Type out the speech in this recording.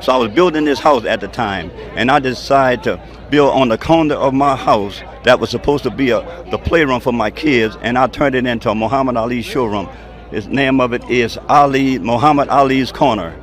So I was building this house at the time, and I decided to build on the corner of my house that was supposed to be a the playroom for my kids, and I turned it into a Muhammad Ali showroom. His name of it is Ali Muhammad Ali's Corner.